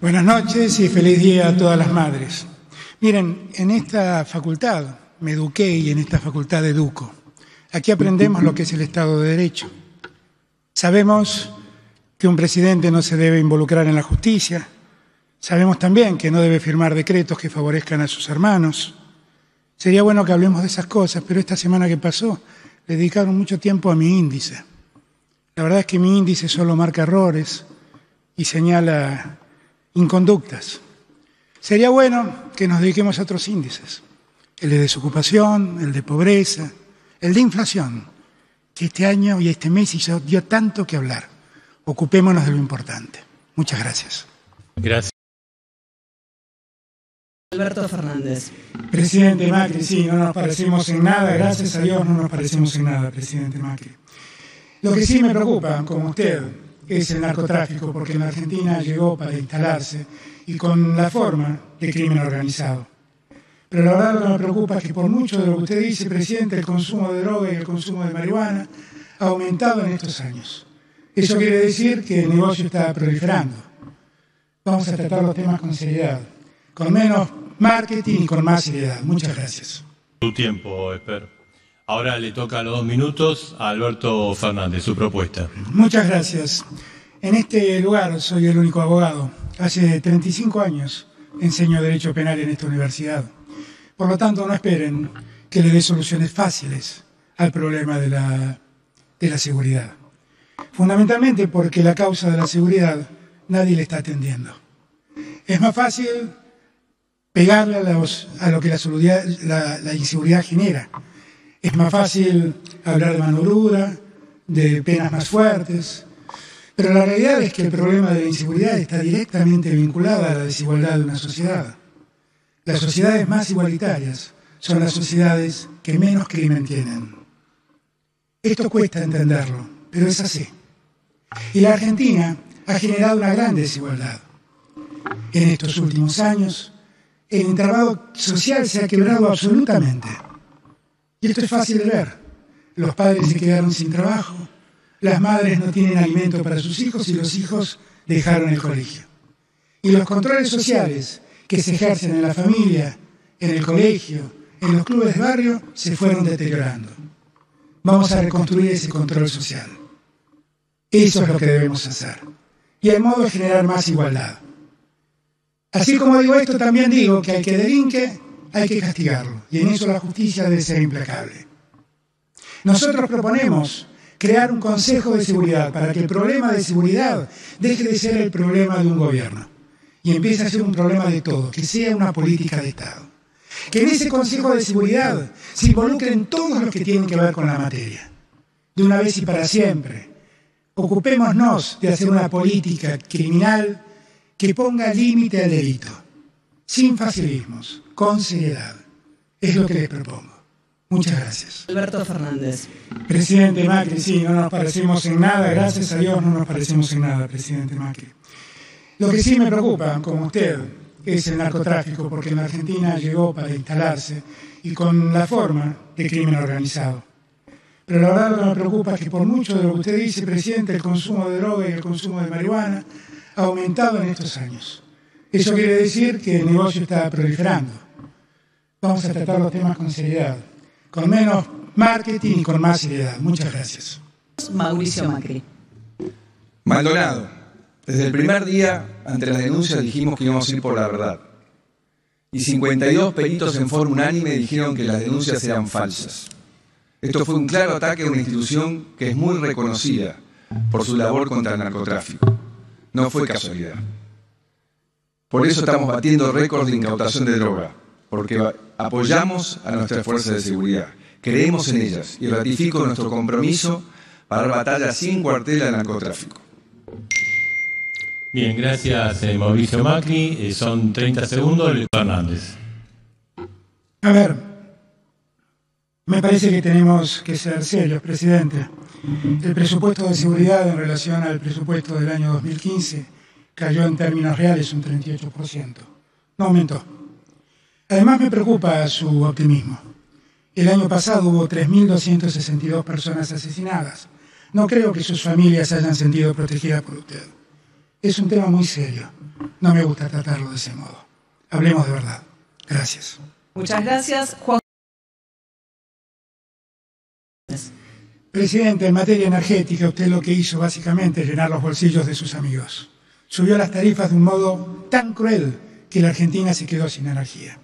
Buenas noches y feliz día a todas las madres. Miren, en esta facultad me eduqué y en esta facultad educo. Aquí aprendemos lo que es el Estado de Derecho. Sabemos que un presidente no se debe involucrar en la justicia. Sabemos también que no debe firmar decretos que favorezcan a sus hermanos. Sería bueno que hablemos de esas cosas, pero esta semana que pasó le dedicaron mucho tiempo a mi índice. La verdad es que mi índice solo marca errores y señala inconductas. Sería bueno que nos dediquemos a otros índices, el de desocupación, el de pobreza, el de inflación, que este año y este mes dio tanto que hablar. Ocupémonos de lo importante. Muchas gracias. Gracias. Alberto Fernández. Presidente Macri, sí, no nos parecemos en nada, gracias a Dios no nos parecemos en nada, presidente Macri. Lo que sí me preocupa, como usted, es el narcotráfico, porque en Argentina llegó para instalarse y con la forma de crimen organizado. Pero la verdad lo que me preocupa es que por mucho de lo que usted dice, presidente, el consumo de droga y el consumo de marihuana ha aumentado en estos años. Eso quiere decir que el negocio está proliferando. Vamos a tratar los temas con seriedad, con menos marketing y con más seriedad. Muchas gracias. Tu tiempo, espero. Ahora le toca los dos minutos a Alberto Fernández, su propuesta. Muchas gracias. En este lugar soy el único abogado. Hace 35 años enseño Derecho Penal en esta universidad. Por lo tanto, no esperen que le dé soluciones fáciles al problema de la, de la seguridad. Fundamentalmente porque la causa de la seguridad nadie le está atendiendo. Es más fácil pegarle a, lo que la, la inseguridad genera es más fácil hablar de mano dura, de penas más fuertes, pero la realidad es que el problema de la inseguridad está directamente vinculado a la desigualdad de una sociedad. Las sociedades más igualitarias son las sociedades que menos crimen tienen. Esto cuesta entenderlo, pero es así. Y la Argentina ha generado una gran desigualdad. En estos últimos años, el entramado social se ha quebrado absolutamente. Y esto es fácil de ver. Los padres se quedaron sin trabajo, las madres no tienen alimento para sus hijos y los hijos dejaron el colegio. Y los controles sociales que se ejercen en la familia, en el colegio, en los clubes de barrio, se fueron deteriorando. Vamos a reconstruir ese control social. Eso es lo que debemos hacer. Y el modo de generar más igualdad. Así como digo esto, también digo que hay que delinque hay que castigarlo. Y en eso la justicia debe ser implacable. Nosotros proponemos crear un Consejo de Seguridad para que el problema de seguridad deje de ser el problema de un gobierno y empiece a ser un problema de todos, que sea una política de Estado. Que en ese Consejo de Seguridad se involucren todos los que tienen que ver con la materia, de una vez y para siempre. Ocupémonos de hacer una política criminal que ponga límite al delito sin facilismos, con seriedad. Es lo que les propongo. Muchas gracias. Alberto Fernández. Presidente Macri, sí, no nos parecemos en nada, gracias a Dios no nos parecemos en nada, presidente Macri. Lo que sí me preocupa, como usted, es el narcotráfico, porque en Argentina llegó para instalarse y con la forma de crimen organizado. Pero la verdad lo que me preocupa es que por mucho de lo que usted dice, presidente, el consumo de droga y el consumo de marihuana ha aumentado en estos años. Eso quiere decir que el negocio está proliferando. Vamos a tratar los temas con seriedad, con menos marketing y con más seriedad. Muchas gracias. Mauricio Macri. Maldonado, desde el primer día, ante las denuncias, dijimos que íbamos a ir por la verdad. Y 52 peritos en forma unánime dijeron que las denuncias eran falsas. Esto fue un claro ataque a una institución que es muy reconocida por su labor contra el narcotráfico. No fue casualidad. Por eso estamos batiendo récords de incautación de droga, porque apoyamos a nuestras fuerzas de seguridad, creemos en ellas y ratifico nuestro compromiso para dar batalla sin cuartel al narcotráfico. Bien, gracias eh, Mauricio Macri. Eh, son 30 segundos, Luis Fernández. A ver, me parece que tenemos que ser serios, presidente. El presupuesto de seguridad en relación al presupuesto del año 2015 cayó en términos reales un 38%. No aumentó. Además me preocupa su optimismo. El año pasado hubo 3.262 personas asesinadas. No creo que sus familias se hayan sentido protegidas por usted. Es un tema muy serio. No me gusta tratarlo de ese modo. Hablemos de verdad. Gracias. Muchas gracias, Juan. Presidente, en materia energética, usted lo que hizo básicamente es llenar los bolsillos de sus amigos. Subió las tarifas de un modo tan cruel que la Argentina se quedó sin energía.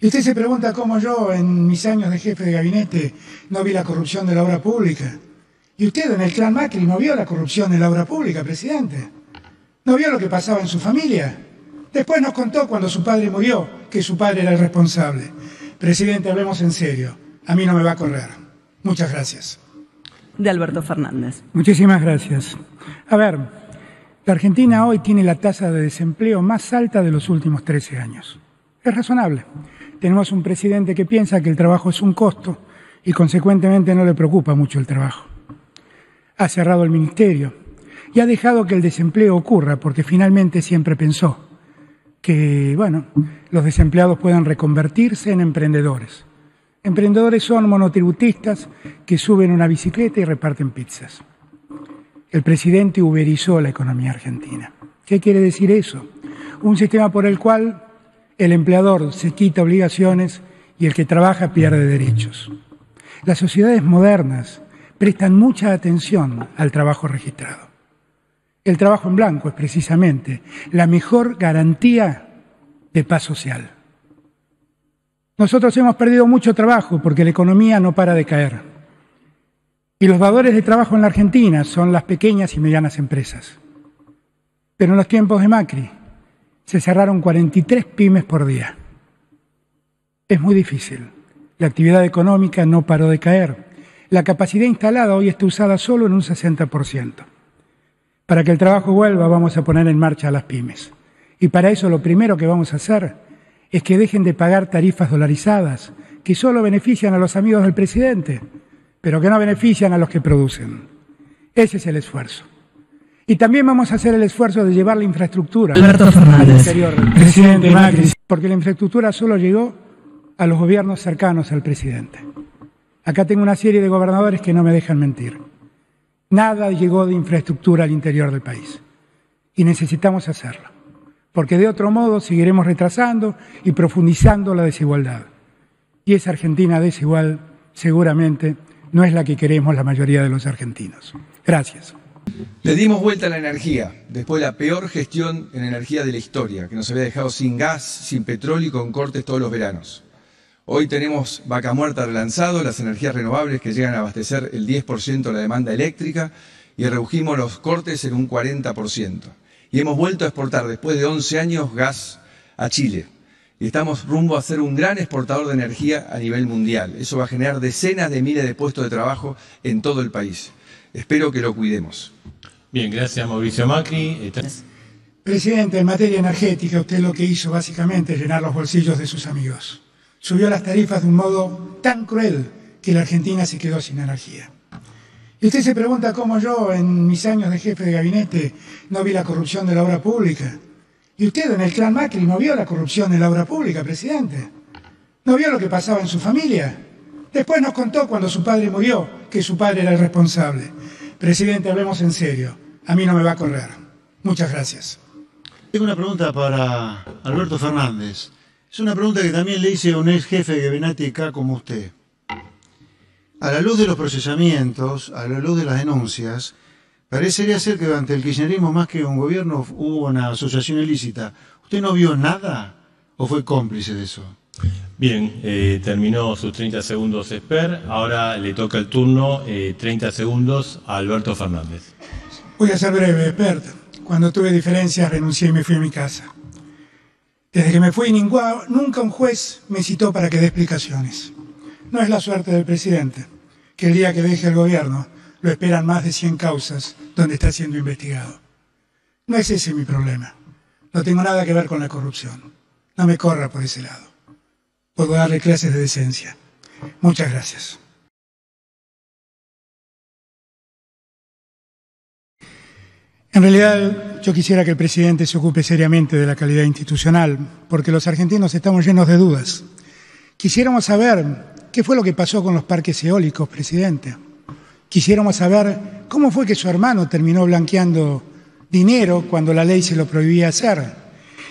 Y usted se pregunta cómo yo, en mis años de jefe de gabinete, no vi la corrupción de la obra pública. Y usted en el clan Macri no vio la corrupción en la obra pública, presidente. No vio lo que pasaba en su familia. Después nos contó cuando su padre murió que su padre era el responsable. Presidente, hablemos en serio. A mí no me va a correr. Muchas gracias. De Alberto Fernández. Muchísimas gracias. A ver, la Argentina hoy tiene la tasa de desempleo más alta de los últimos 13 años. Es razonable. Tenemos un presidente que piensa que el trabajo es un costo y consecuentemente no le preocupa mucho el trabajo. Ha cerrado el ministerio y ha dejado que el desempleo ocurra porque finalmente siempre pensó que, bueno, los desempleados puedan reconvertirse en emprendedores. Emprendedores son monotributistas que suben una bicicleta y reparten pizzas. El presidente uberizó la economía argentina. ¿Qué quiere decir eso? Un sistema por el cual el empleador se quita obligaciones y el que trabaja pierde derechos. Las sociedades modernas prestan mucha atención al trabajo registrado. El trabajo en blanco es precisamente la mejor garantía de paz social. Nosotros hemos perdido mucho trabajo porque la economía no para de caer. Y los dadores de trabajo en la Argentina son las pequeñas y medianas empresas. Pero en los tiempos de Macri se cerraron 43 pymes por día. Es muy difícil. La actividad económica no paró de caer. La capacidad instalada hoy está usada solo en un 60%. Para que el trabajo vuelva vamos a poner en marcha las pymes. Y para eso lo primero que vamos a hacer es que dejen de pagar tarifas dolarizadas, que solo benefician a los amigos del presidente, pero que no benefician a los que producen. Ese es el esfuerzo. Y también vamos a hacer el esfuerzo de llevar la infraestructura Alberto Fernández. al interior del presidente Macri, porque la infraestructura solo llegó a los gobiernos cercanos al presidente. Acá tengo una serie de gobernadores que no me dejan mentir. Nada llegó de infraestructura al interior del país. Y necesitamos hacerlo porque de otro modo seguiremos retrasando y profundizando la desigualdad. Y esa Argentina desigual seguramente no es la que queremos la mayoría de los argentinos. Gracias. Le dimos vuelta a la energía, después de la peor gestión en energía de la historia, que nos había dejado sin gas, sin petróleo y con cortes todos los veranos. Hoy tenemos vaca muerta relanzado, las energías renovables que llegan a abastecer el 10% de la demanda eléctrica y redujimos los cortes en un 40% y hemos vuelto a exportar después de 11 años gas a Chile. Y estamos rumbo a ser un gran exportador de energía a nivel mundial. Eso va a generar decenas de miles de puestos de trabajo en todo el país. Espero que lo cuidemos. Bien, gracias Mauricio Macri. Presidente, en materia energética, usted lo que hizo básicamente es llenar los bolsillos de sus amigos. Subió las tarifas de un modo tan cruel que la Argentina se quedó sin energía. Y usted se pregunta cómo yo, en mis años de jefe de gabinete, no vi la corrupción de la obra pública. Y usted en el clan Macri no vio la corrupción en la obra pública, presidente. No vio lo que pasaba en su familia. Después nos contó cuando su padre murió que su padre era el responsable. Presidente, hablemos en serio. A mí no me va a correr. Muchas gracias. Tengo una pregunta para Alberto Fernández. Es una pregunta que también le hice a un ex jefe de gabinete acá como usted. A la luz de los procesamientos, a la luz de las denuncias, parecería ser que durante el kirchnerismo, más que un gobierno, hubo una asociación ilícita. ¿Usted no vio nada o fue cómplice de eso? Bien, eh, terminó sus 30 segundos Esper. Ahora le toca el turno, eh, 30 segundos, a Alberto Fernández. Voy a ser breve, Esper. Cuando tuve diferencias renuncié y me fui a mi casa. Desde que me fui, nunca un juez me citó para que dé explicaciones. No es la suerte del presidente, que el día que deje el gobierno lo esperan más de 100 causas donde está siendo investigado. No es ese mi problema. No tengo nada que ver con la corrupción. No me corra por ese lado. Puedo darle clases de decencia. Muchas gracias. En realidad, yo quisiera que el presidente se ocupe seriamente de la calidad institucional, porque los argentinos estamos llenos de dudas. Quisiéramos saber ¿Qué fue lo que pasó con los parques eólicos, presidente? Quisiéramos saber cómo fue que su hermano terminó blanqueando dinero cuando la ley se lo prohibía hacer.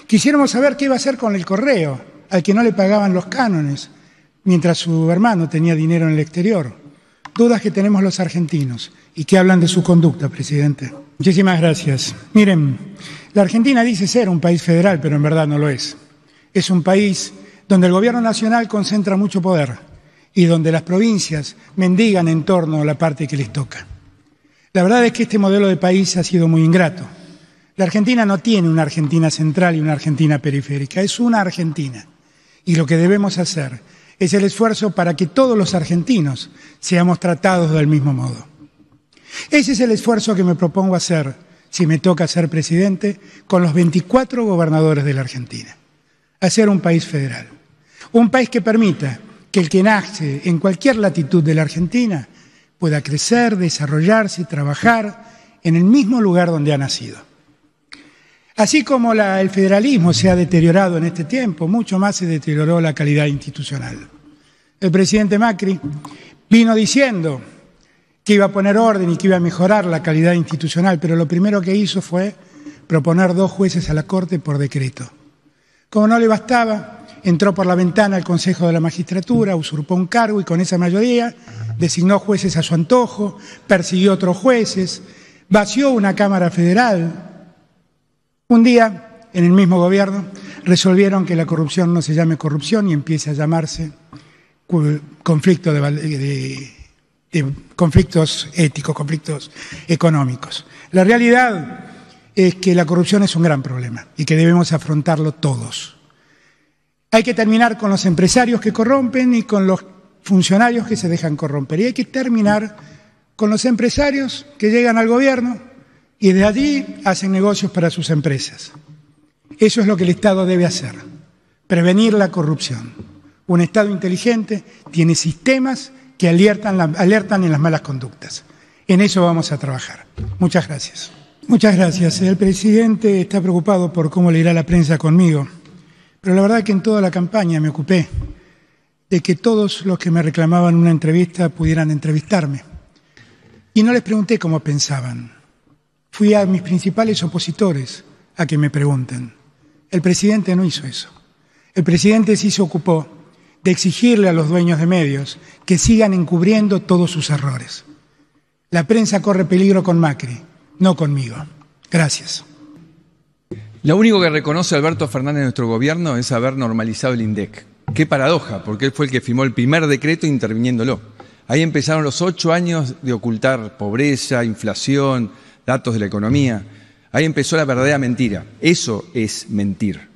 Quisiéramos saber qué iba a hacer con el correo, al que no le pagaban los cánones, mientras su hermano tenía dinero en el exterior. Dudas que tenemos los argentinos y que hablan de su conducta, presidente. Muchísimas gracias. Miren, la Argentina dice ser un país federal, pero en verdad no lo es. Es un país donde el gobierno nacional concentra mucho poder y donde las provincias mendigan en torno a la parte que les toca. La verdad es que este modelo de país ha sido muy ingrato. La Argentina no tiene una Argentina central y una Argentina periférica, es una Argentina. Y lo que debemos hacer es el esfuerzo para que todos los argentinos seamos tratados del mismo modo. Ese es el esfuerzo que me propongo hacer, si me toca ser presidente, con los 24 gobernadores de la Argentina. Hacer un país federal. Un país que permita que el que nace en cualquier latitud de la Argentina pueda crecer, desarrollarse, trabajar en el mismo lugar donde ha nacido. Así como el federalismo se ha deteriorado en este tiempo, mucho más se deterioró la calidad institucional. El presidente Macri vino diciendo que iba a poner orden y que iba a mejorar la calidad institucional, pero lo primero que hizo fue proponer dos jueces a la Corte por decreto. Como no le bastaba, entró por la ventana al Consejo de la Magistratura, usurpó un cargo y con esa mayoría designó jueces a su antojo, persiguió otros jueces, vació una Cámara Federal. Un día, en el mismo gobierno, resolvieron que la corrupción no se llame corrupción y empiece a llamarse conflicto de, conflictos éticos, conflictos económicos. La realidad es que la corrupción es un gran problema y que debemos afrontarlo todos. Hay que terminar con los empresarios que corrompen y con los funcionarios que se dejan corromper. Y hay que terminar con los empresarios que llegan al gobierno y de allí hacen negocios para sus empresas. Eso es lo que el Estado debe hacer, prevenir la corrupción. Un Estado inteligente tiene sistemas que alertan, alertan en las malas conductas. En eso vamos a trabajar. Muchas gracias. Muchas gracias. El presidente está preocupado por cómo le irá la prensa conmigo, pero la verdad es que en toda la campaña me ocupé de que todos los que me reclamaban una entrevista pudieran entrevistarme. Y no les pregunté cómo pensaban. Fui a mis principales opositores a que me pregunten. El presidente no hizo eso. El presidente sí se ocupó de exigirle a los dueños de medios que sigan encubriendo todos sus errores. La prensa corre peligro con Macri, no conmigo. Gracias. Lo único que reconoce Alberto Fernández en nuestro gobierno es haber normalizado el INDEC. Qué paradoja, porque él fue el que firmó el primer decreto interviniéndolo. Ahí empezaron los ocho años de ocultar pobreza, inflación, datos de la economía. Ahí empezó la verdadera mentira. Eso es mentir.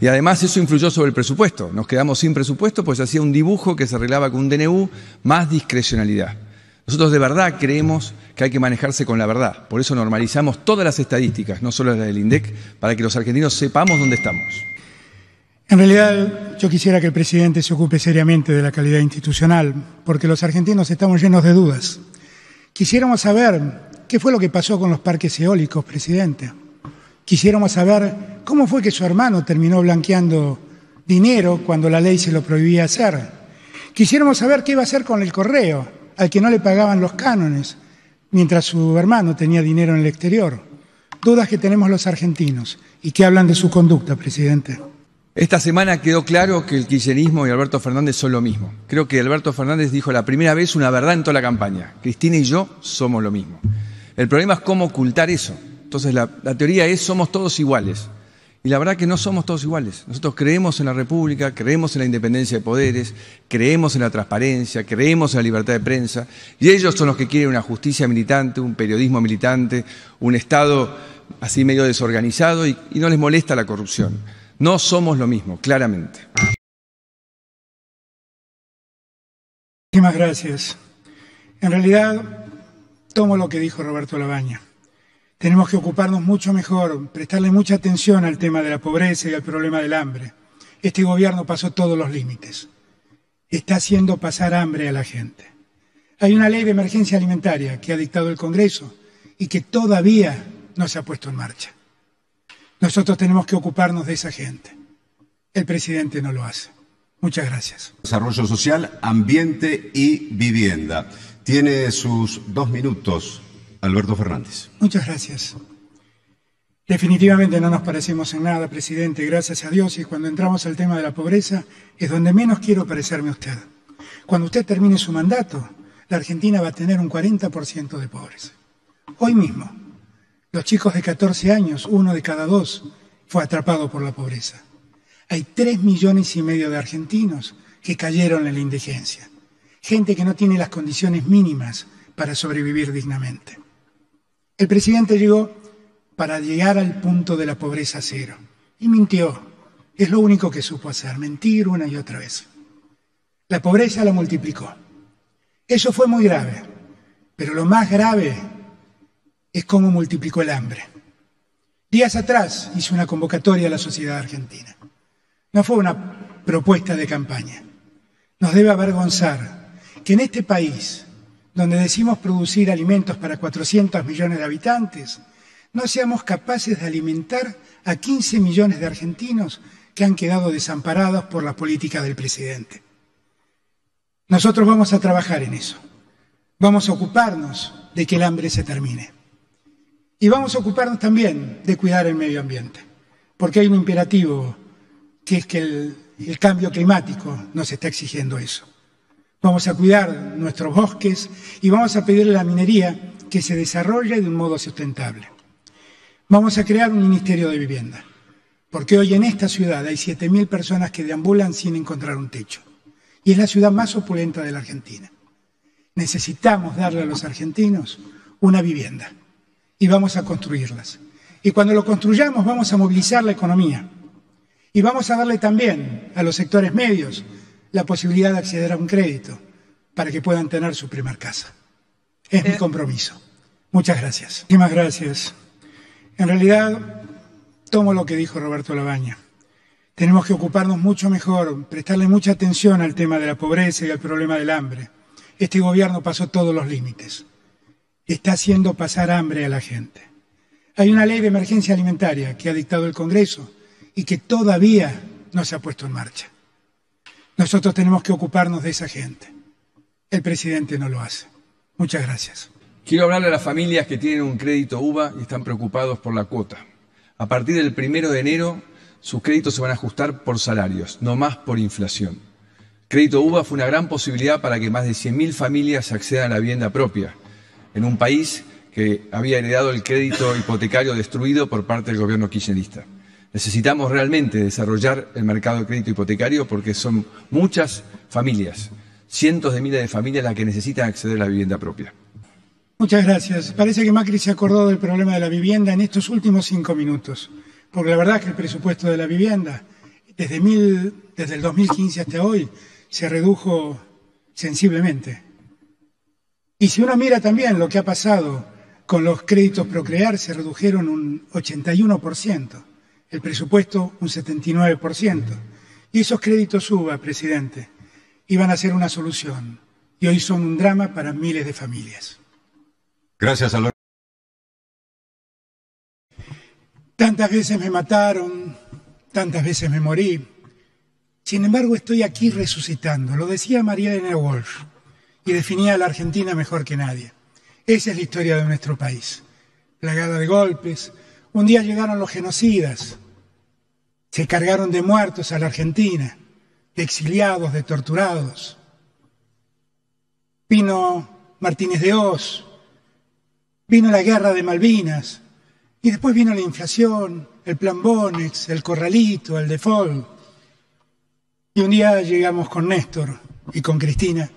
Y además eso influyó sobre el presupuesto. Nos quedamos sin presupuesto, pues hacía un dibujo que se arreglaba con un DNU más discrecionalidad. Nosotros de verdad creemos que hay que manejarse con la verdad. Por eso normalizamos todas las estadísticas, no solo las del INDEC, para que los argentinos sepamos dónde estamos. En realidad, yo quisiera que el presidente se ocupe seriamente de la calidad institucional, porque los argentinos estamos llenos de dudas. Quisiéramos saber qué fue lo que pasó con los parques eólicos, presidente. Quisiéramos saber cómo fue que su hermano terminó blanqueando dinero cuando la ley se lo prohibía hacer. Quisiéramos saber qué iba a hacer con el correo, al que no le pagaban los cánones, mientras su hermano tenía dinero en el exterior. Dudas que tenemos los argentinos y que hablan de su conducta, presidente. Esta semana quedó claro que el kirchnerismo y Alberto Fernández son lo mismo. Creo que Alberto Fernández dijo la primera vez una verdad en toda la campaña. Cristina y yo somos lo mismo. El problema es cómo ocultar eso. Entonces la, teoría es somos todos iguales. Y la verdad que no somos todos iguales. Nosotros creemos en la República, creemos en la independencia de poderes, creemos en la transparencia, creemos en la libertad de prensa. Y ellos son los que quieren una justicia militante, un periodismo militante, un Estado así medio desorganizado y, y no les molesta la corrupción. No somos lo mismo, claramente. Muchísimas gracias. En realidad, tomo lo que dijo Roberto Labaña. Tenemos que ocuparnos mucho mejor, prestarle mucha atención al tema de la pobreza y al problema del hambre. Este gobierno pasó todos los límites. Está haciendo pasar hambre a la gente. Hay una ley de emergencia alimentaria que ha dictado el Congreso y que todavía no se ha puesto en marcha. Nosotros tenemos que ocuparnos de esa gente. El presidente no lo hace. Muchas gracias. Desarrollo social, ambiente y vivienda. Tiene sus dos minutos, Alberto Fernández. Muchas gracias. Definitivamente no nos parecemos en nada, presidente, gracias a Dios, y cuando entramos al tema de la pobreza es donde menos quiero parecerme a usted. Cuando usted termine su mandato, la Argentina va a tener un 40% de pobres. Hoy mismo, los chicos de 14 años, uno de cada dos, fue atrapado por la pobreza. Hay tres millones y medio de argentinos que cayeron en la indigencia. Gente que no tiene las condiciones mínimas para sobrevivir dignamente. El presidente llegó para llegar al punto de la pobreza cero. Y mintió. Es lo único que supo hacer, mentir una y otra vez. La pobreza la multiplicó. Eso fue muy grave. Pero lo más grave es cómo multiplicó el hambre. Días atrás hizo una convocatoria a la sociedad argentina. No fue una propuesta de campaña. Nos debe avergonzar que en este país, donde decimos producir alimentos para 400 millones de habitantes, no seamos capaces de alimentar a 15 millones de argentinos que han quedado desamparados por la política del presidente. Nosotros vamos a trabajar en eso. Vamos a ocuparnos de que el hambre se termine. Y vamos a ocuparnos también de cuidar el medio ambiente, porque hay un imperativo que es que el, el cambio climático nos está exigiendo eso. Vamos a cuidar nuestros bosques y vamos a pedirle a la minería que se desarrolle de un modo sustentable. Vamos a crear un Ministerio de Vivienda, porque hoy en esta ciudad hay 7.000 personas que deambulan sin encontrar un techo. Y es la ciudad más opulenta de la Argentina. Necesitamos darle a los argentinos una vivienda y vamos a construirlas. Y cuando lo construyamos vamos a movilizar la economía y vamos a darle también a los sectores medios la posibilidad de acceder a un crédito para que puedan tener su primer casa. Es mi compromiso. Muchas gracias. Muchísimas gracias. En realidad, tomo lo que dijo Roberto Labaña. Tenemos que ocuparnos mucho mejor, prestarle mucha atención al tema de la pobreza y al problema del hambre. Este gobierno pasó todos los límites. Está haciendo pasar hambre a la gente. Hay una ley de emergencia alimentaria que ha dictado el Congreso y que todavía no se ha puesto en marcha. Nosotros tenemos que ocuparnos de esa gente. El presidente no lo hace. Muchas gracias. Quiero hablarle a las familias que tienen un crédito UVA y están preocupados por la cuota. A partir del primero de enero, sus créditos se van a ajustar por salarios, no más por inflación. Crédito UVA fue una gran posibilidad para que más de 100.000 familias accedan a la vivienda propia, en un país que había heredado el crédito hipotecario destruido por parte del gobierno kirchnerista. Necesitamos realmente desarrollar el mercado de crédito hipotecario porque son muchas familias, cientos de miles de familias las que necesitan acceder a la vivienda propia. Muchas gracias. Parece que Macri se acordó del problema de la vivienda en estos últimos cinco minutos, porque la verdad es que el presupuesto de la vivienda desde, mil, desde el 2015 hasta hoy se redujo sensiblemente. Y si uno mira también lo que ha pasado con los créditos Procrear, se redujeron un 81%, el presupuesto un 79%. Y esos créditos suba, presidente, iban a ser una solución y hoy son un drama para miles de familias. Gracias, Alberto. Tantas veces me mataron, tantas veces me morí. Sin embargo, estoy aquí resucitando. Lo decía María Elena Walsh y definía a la Argentina mejor que nadie. Esa es la historia de nuestro país. Plagada de golpes. Un día llegaron los genocidas. Se cargaron de muertos a la Argentina, de exiliados, de torturados. Vino Martínez de Oz, Vino la guerra de Malvinas y después vino la inflación, el plan Bonex, el corralito, el default. Y un día llegamos con Néstor y con Cristina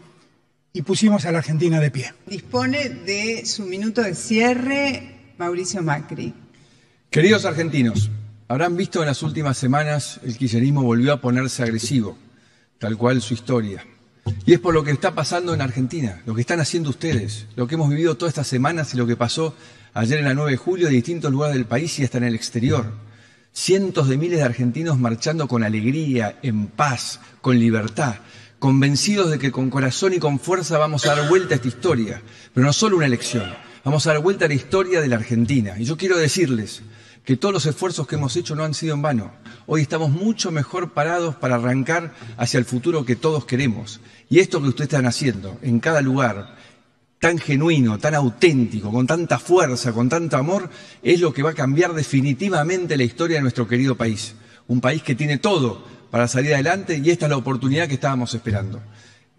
y pusimos a la Argentina de pie. Dispone de su minuto de cierre Mauricio Macri. Queridos argentinos, habrán visto en las últimas semanas el kirchnerismo volvió a ponerse agresivo, tal cual su historia. Y es por lo que está pasando en Argentina, lo que están haciendo ustedes, lo que hemos vivido todas estas semanas y lo que pasó ayer en la 9 de julio en distintos lugares del país y hasta en el exterior. Cientos de miles de argentinos marchando con alegría, en paz, con libertad, convencidos de que con corazón y con fuerza vamos a dar vuelta a esta historia, pero no solo una elección, vamos a dar vuelta a la historia de la Argentina. Y yo quiero decirles, que todos los esfuerzos que hemos hecho no han sido en vano. Hoy estamos mucho mejor parados para arrancar hacia el futuro que todos queremos. Y esto que ustedes están haciendo en cada lugar, tan genuino, tan auténtico, con tanta fuerza, con tanto amor, es lo que va a cambiar definitivamente la historia de nuestro querido país. Un país que tiene todo para salir adelante y esta es la oportunidad que estábamos esperando.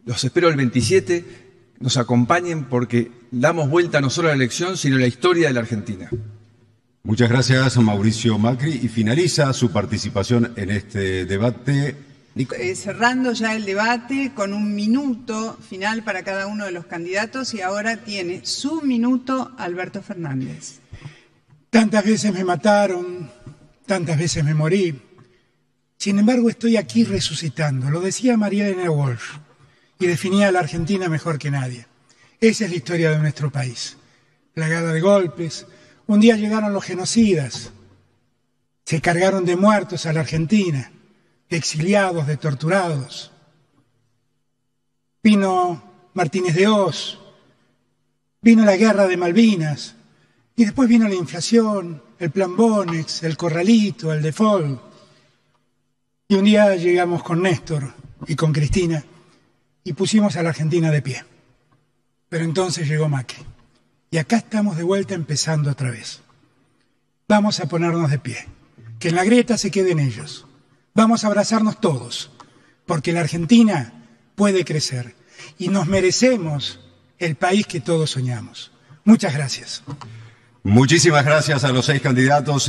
Los espero el 27, nos acompañen porque damos vuelta no solo a la elección, sino a la historia de la Argentina. Muchas gracias, Mauricio Macri. Y finaliza su participación en este debate. Eh, cerrando ya el debate con un minuto final para cada uno de los candidatos y ahora tiene su minuto Alberto Fernández. Tantas veces me mataron, tantas veces me morí. Sin embargo, estoy aquí resucitando. Lo decía María Elena Walsh y definía a la Argentina mejor que nadie. Esa es la historia de nuestro país. Plagada de golpes. Un día llegaron los genocidas. Se cargaron de muertos a la Argentina de exiliados, de torturados. Vino Martínez de Oz, vino la guerra de Malvinas, y después vino la inflación, el plan Bonex, el corralito, el default. Y un día llegamos con Néstor y con Cristina y pusimos a la Argentina de pie. Pero entonces llegó Macri. Y acá estamos de vuelta empezando otra vez. Vamos a ponernos de pie. Que en la grieta se queden ellos. Vamos a abrazarnos todos, porque la Argentina puede crecer y nos merecemos el país que todos soñamos. Muchas gracias. Muchísimas gracias a los seis candidatos.